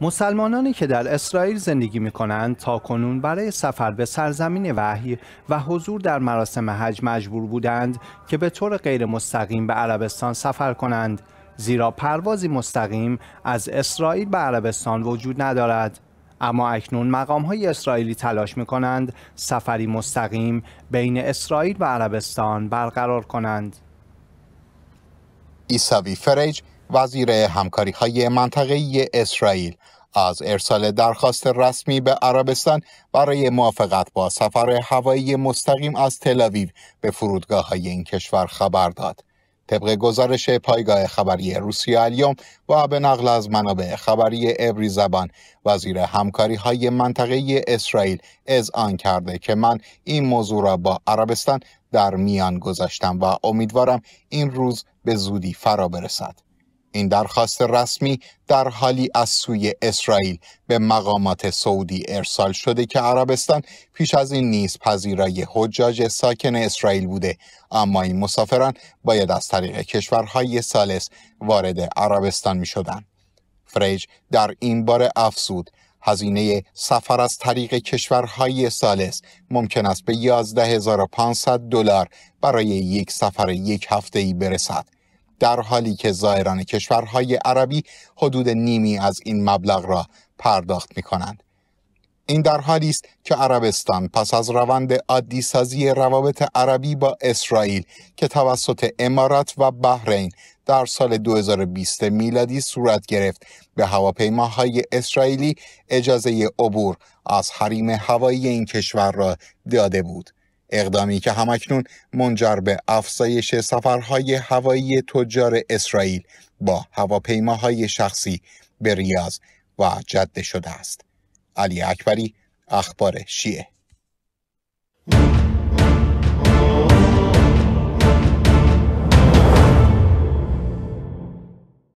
مسلمانانی که در اسرائیل زندگی می کنند تا کنون برای سفر به سرزمین وحی و حضور در مراسم حج مجبور بودند که به طور غیر مستقیم به عربستان سفر کنند زیرا پروازی مستقیم از اسرائیل به عربستان وجود ندارد. اما اکنون مقام های اسرائیلی تلاش می کنند سفری مستقیم بین اسرائیل و عربستان برقرار کنند. ایساوی فرج وزیر همکاری های منطقه اسرائیل از ارسال درخواست رسمی به عربستان برای موافقت با سفر هوایی مستقیم از تلاویو به فرودگاه های این کشور خبر داد. طبق گزارش پایگاه خبری روسیه الیوم و به نقل از منابع خبری ابری زبان وزیر همکاری های منطقه اسرائیل آن کرده که من این موضوع را با عربستان در میان گذاشتم و امیدوارم این روز به زودی فرا برسد. این درخواست رسمی در حالی از سوی اسرائیل به مقامات سعودی ارسال شده که عربستان پیش از این نیز پذیرای حجاج ساکن اسرائیل بوده. اما این مسافران باید از طریق کشورهای سالس وارد عربستان می شدن. فریج در این بار افزود. هزینه سفر از طریق کشورهای سالس ممکن است به 11500 دلار برای یک سفر یک هفته ای برسد. در حالی که زائران کشورهای عربی حدود نیمی از این مبلغ را پرداخت می کنند. این در حالی است که عربستان پس از روند عادی سازی روابط عربی با اسرائیل که توسط امارات و بحرین در سال 2020 میلادی صورت گرفت به هواپیماهای اسرائیلی اجازه عبور از حریم هوایی این کشور را داده بود. اقدامی که همکنون منجر به افزایش سفرهای هوایی تجار اسرائیل با هواپیماهای شخصی به ریاض و جده شده است. علی اکبری اخبار شیعه